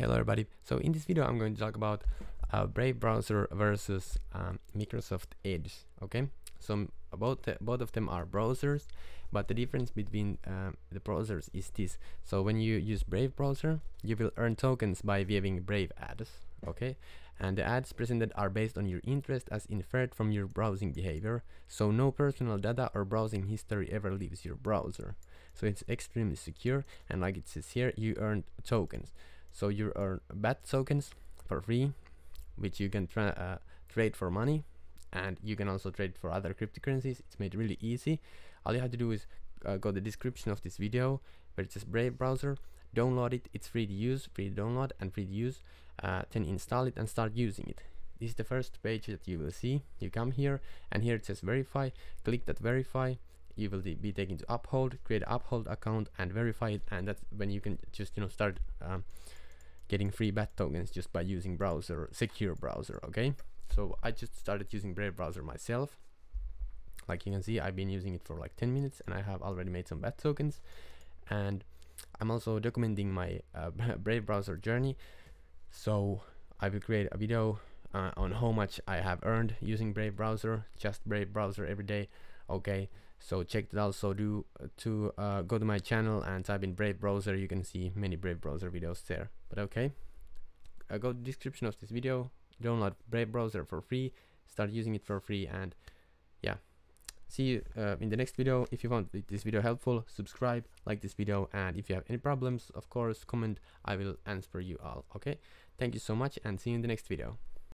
Hello everybody. So in this video I'm going to talk about uh, Brave browser versus um, Microsoft Edge. Okay, so both both of them are browsers, but the difference between uh, the browsers is this. So when you use Brave browser, you will earn tokens by viewing Brave ads. Okay, and the ads presented are based on your interest as inferred from your browsing behavior. So no personal data or browsing history ever leaves your browser. So it's extremely secure, and like it says here, you earn tokens. So you earn BAT tokens for free, which you can uh, trade for money, and you can also trade for other cryptocurrencies. It's made really easy. All you have to do is uh, go to the description of this video where it says Brave browser, download it. It's free to use, free to download, and free to use. Uh, then install it and start using it. This is the first page that you will see. You come here, and here it says verify. Click that verify you will be taken to uphold create uphold account and verify it and that's when you can just you know start um, getting free bat tokens just by using browser secure browser okay? So I just started using Brave browser myself. Like you can see I've been using it for like 10 minutes and I have already made some bat tokens. And I'm also documenting my uh, Brave browser journey. So I will create a video uh, on how much I have earned using Brave browser just Brave browser every day okay? So check that also do uh, to uh, go to my channel and type in brave browser. You can see many brave browser videos there. But okay uh, go to description of this video. Download brave browser for free. Start using it for free and yeah. See you uh, in the next video. If you found this video helpful subscribe like this video. And if you have any problems of course comment. I will answer you all okay? Thank you so much and see you in the next video